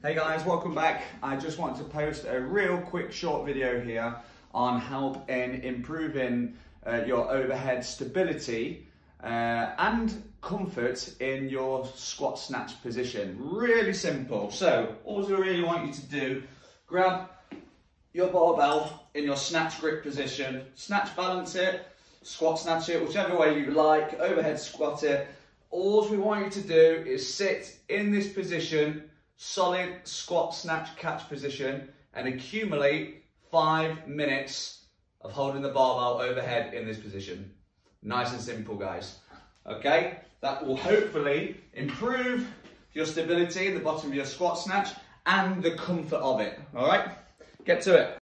Hey guys, welcome back. I just wanted to post a real quick short video here on help in improving uh, your overhead stability uh, and comfort in your squat snatch position. Really simple. So, all I really want you to do, grab your barbell in your snatch grip position, snatch balance it, squat snatch it, whichever way you like, overhead squat it. All we want you to do is sit in this position solid squat snatch catch position and accumulate five minutes of holding the barbell overhead in this position. Nice and simple, guys. Okay, that will hopefully improve your stability in the bottom of your squat snatch and the comfort of it. All right, get to it.